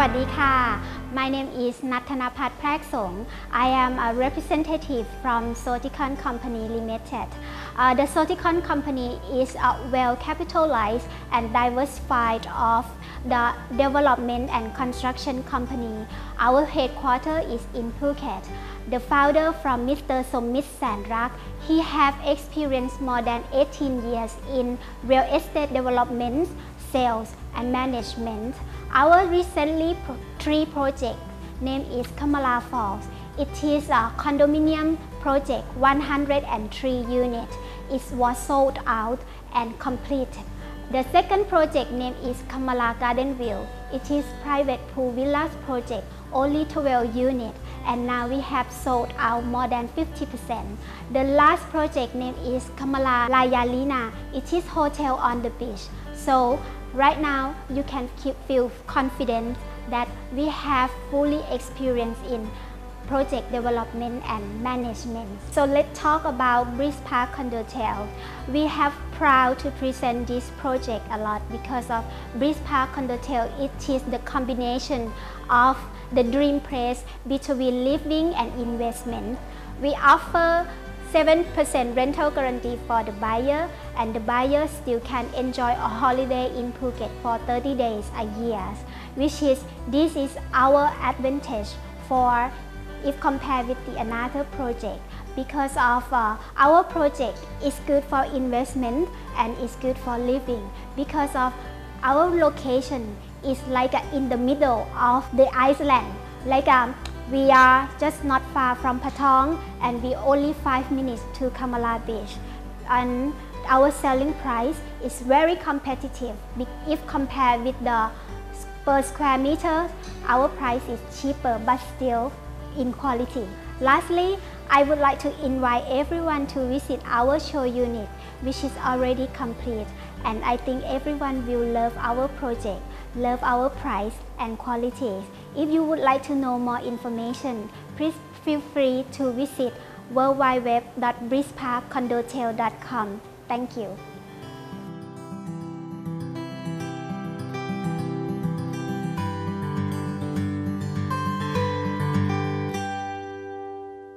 วัสดีค่ะ My name is นัทนพัฒน์แพรกสง I am a representative from Soticon Company Limited uh, The Soticon Company is a well capitalized and diversified of the development and construction company Our headquarters is in Phuket The founder from Mr. Somit Sandrak he have experienced more than 18 years in real estate development sales and management. Our recently pro three project name is Kamala Falls. It is a condominium project 103 units. It was sold out and completed. The second project name is Kamala Garden View. It is private pool villas project, only 12 units and now we have sold out more than 50%. The last project name is Kamala Layalina. It is hotel on the beach. So right now you can keep, feel confident that we have fully experience in project development and management. So let's talk about Breeze Park Condotel. We have proud to present this project a lot because of Breeze Park Condotel. It is the combination of the dream place between living and investment. We offer 7% rental guarantee for the buyer and the buyer still can enjoy a holiday in Phuket for 30 days a year which is this is our advantage for if compared with the another project because of uh, our project is good for investment and is good for living because of our location is like uh, in the middle of the island like um, we are just not far from Patong and we only 5 minutes to Kamala Beach and our selling price is very competitive if compared with the per square meter our price is cheaper but still in quality. Lastly, I would like to invite everyone to visit our show unit which is already complete and I think everyone will love our project, love our price and quality. If you would like to know more information, please feel free to visit www.breezeparkcondotel.com. Thank you.